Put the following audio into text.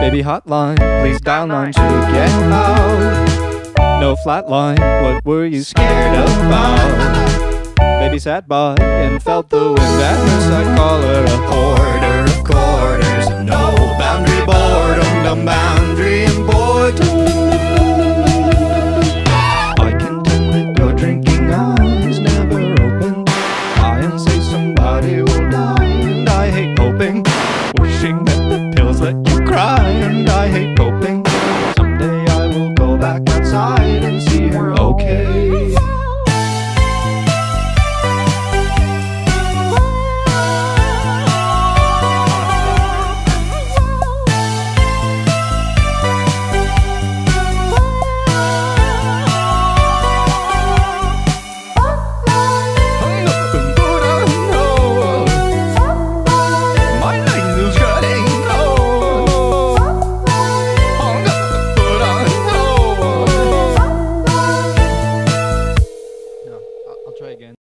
Baby hotline, please dial 9 to get out. No flatline, what were you scared about? Baby sat by and felt the wind at her I call her a hoarder cry, and I hate.